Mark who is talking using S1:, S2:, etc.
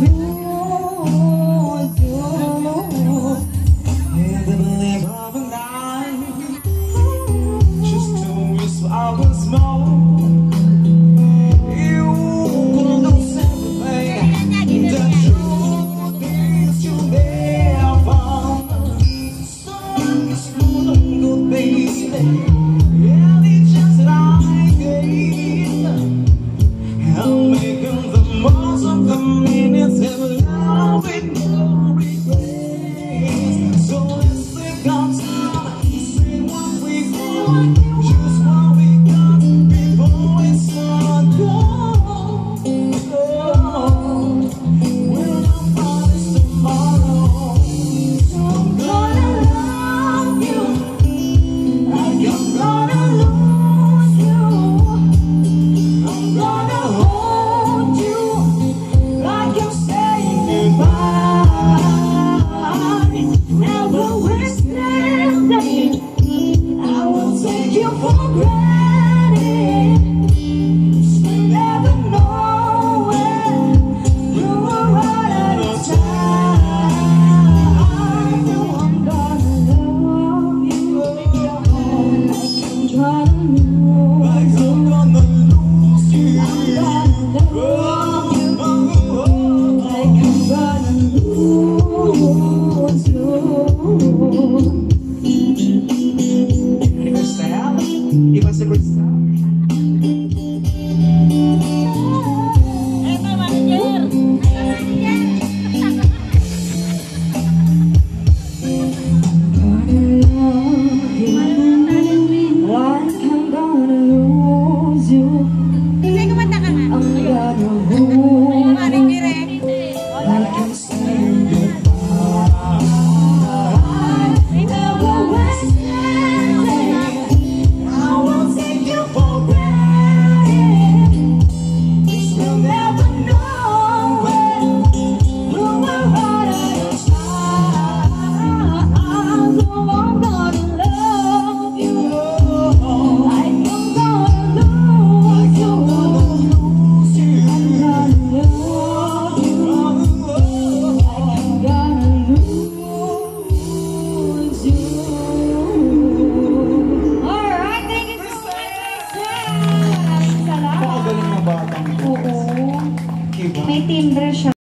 S1: the.